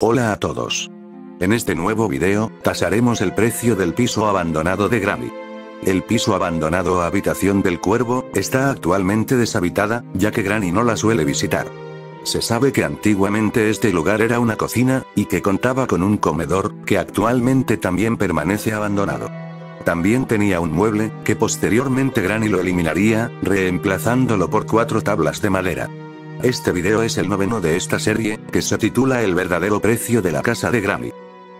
Hola a todos. En este nuevo video, tasaremos el precio del piso abandonado de Grammy. El piso abandonado o habitación del cuervo, está actualmente deshabitada, ya que Granny no la suele visitar. Se sabe que antiguamente este lugar era una cocina, y que contaba con un comedor, que actualmente también permanece abandonado. También tenía un mueble, que posteriormente Granny lo eliminaría, reemplazándolo por cuatro tablas de madera. Este video es el noveno de esta serie, que se titula El verdadero precio de la casa de Grammy.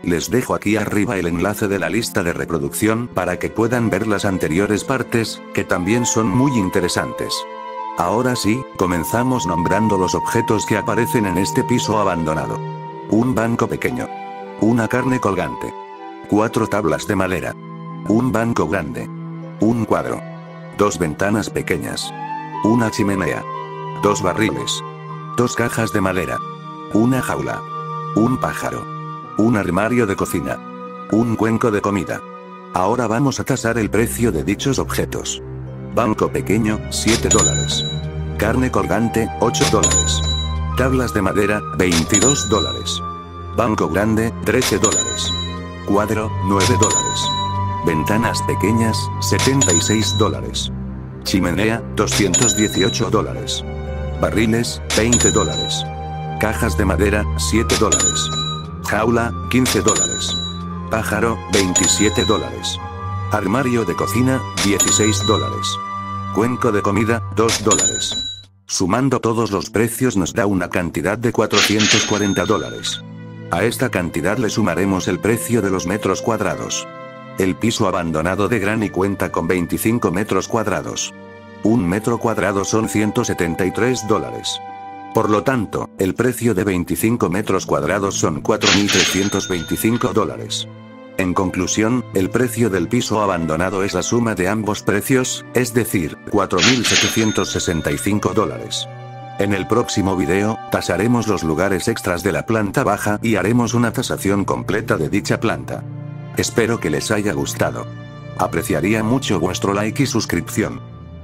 Les dejo aquí arriba el enlace de la lista de reproducción para que puedan ver las anteriores partes, que también son muy interesantes. Ahora sí, comenzamos nombrando los objetos que aparecen en este piso abandonado. Un banco pequeño. Una carne colgante. Cuatro tablas de madera. Un banco grande. Un cuadro. Dos ventanas pequeñas. Una chimenea. Dos barriles. Dos cajas de madera. Una jaula. Un pájaro. Un armario de cocina. Un cuenco de comida. Ahora vamos a tasar el precio de dichos objetos. Banco pequeño, 7 dólares. Carne colgante, 8 dólares. Tablas de madera, 22 dólares. Banco grande, 13 dólares. Cuadro, 9 dólares. Ventanas pequeñas, 76 dólares. Chimenea, 218 dólares. Barriles, 20 dólares. Cajas de madera, 7 dólares. Jaula, 15 dólares. Pájaro, 27 dólares. Armario de cocina, 16 dólares. Cuenco de comida, 2 dólares. Sumando todos los precios nos da una cantidad de 440 dólares. A esta cantidad le sumaremos el precio de los metros cuadrados. El piso abandonado de Granny cuenta con 25 metros cuadrados. Un metro cuadrado son 173 dólares. Por lo tanto, el precio de 25 metros cuadrados son 4.325 dólares. En conclusión, el precio del piso abandonado es la suma de ambos precios, es decir, 4.765 dólares. En el próximo video, tasaremos los lugares extras de la planta baja y haremos una tasación completa de dicha planta. Espero que les haya gustado. Apreciaría mucho vuestro like y suscripción.